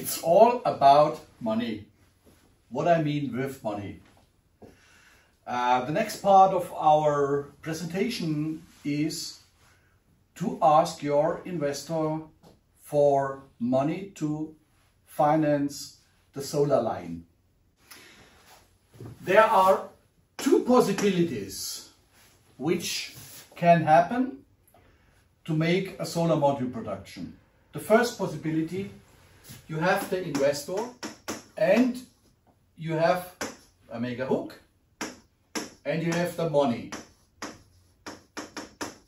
it's all about money. What I mean with money. Uh, the next part of our presentation is to ask your investor for money to finance the solar line. There are two possibilities which can happen to make a solar module production. The first possibility, you have the investor and you have a mega hook and you have the money.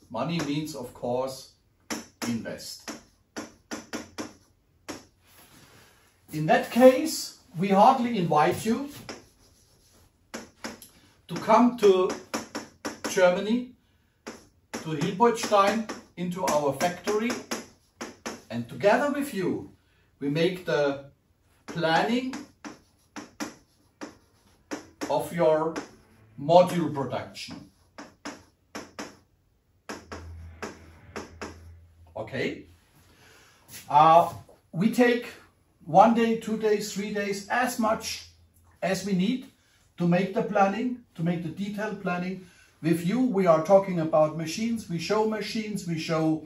Money means, of course, invest. In that case, we hardly invite you to come to Germany, to Hilpoltstein, into our factory. And together with you, we make the planning of your module production. Okay? Uh, we take one day, two days, three days, as much as we need to make the planning, to make the detailed planning. With you, we are talking about machines. We show machines, we show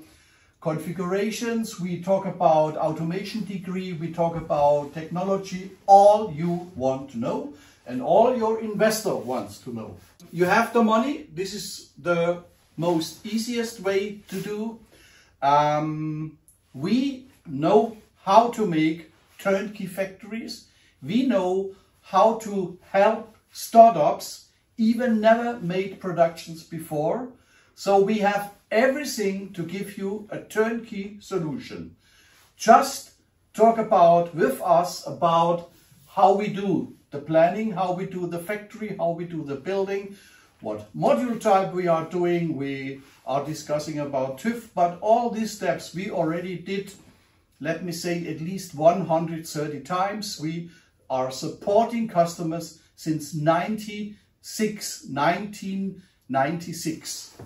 configurations, we talk about automation degree, we talk about technology, all you want to know and all your investor wants to know. You have the money. This is the most easiest way to do. Um, we know how to make turnkey factories. We know how to help startups even never made productions before. So we have everything to give you a turnkey solution. Just talk about with us about how we do the planning, how we do the factory, how we do the building, what module type we are doing. We are discussing about TÜV, but all these steps we already did, let me say at least 130 times. We are supporting customers since 96, 1996.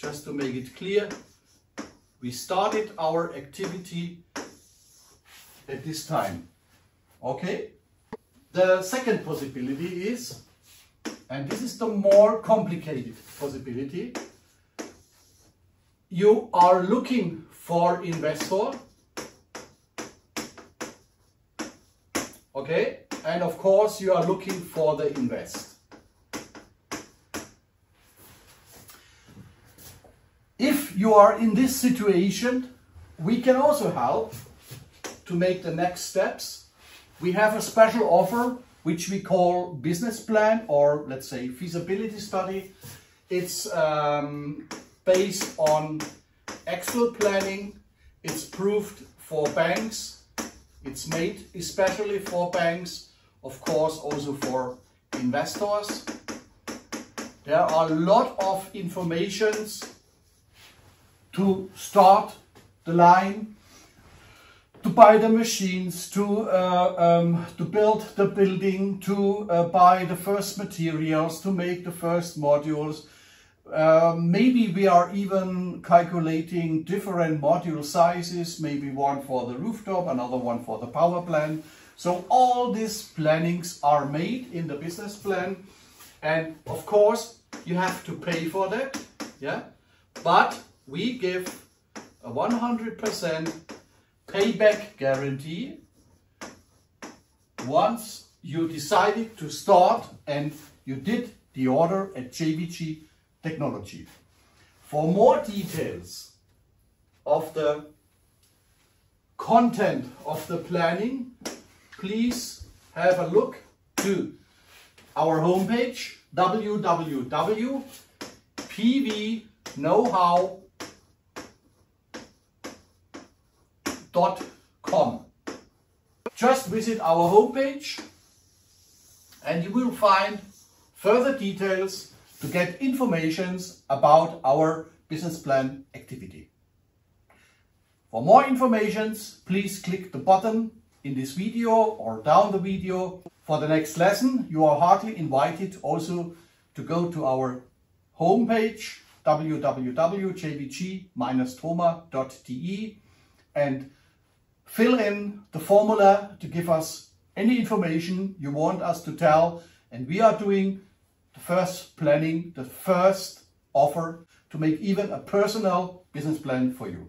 Just to make it clear, we started our activity at this time. Okay? The second possibility is, and this is the more complicated possibility, you are looking for investor, okay, and of course you are looking for the invest. You are in this situation, we can also help to make the next steps we have a special offer which we call business plan or let's say feasibility study. It's um, based on actual planning. It's proved for banks. It's made especially for banks, of course also for investors. There are a lot of informations to start the line to buy the machines, to, uh, um, to build the building, to uh, buy the first materials, to make the first modules. Uh, maybe we are even calculating different module sizes, maybe one for the rooftop, another one for the power plant. So all these plannings are made in the business plan. And of course, you have to pay for that. Yeah. But we give a 100% payback guarantee once you decided to start and you did the order at JVG Technology. For more details of the content of the planning, please have a look to our homepage www.pvknowhow.com Just visit our homepage and you will find further details to get informations about our business plan activity. For more informations, please click the button in this video or down the video. For the next lesson, you are heartily invited also to go to our homepage www.jvg-thoma.de and fill in the formula to give us any information you want us to tell and we are doing the first planning, the first offer to make even a personal business plan for you.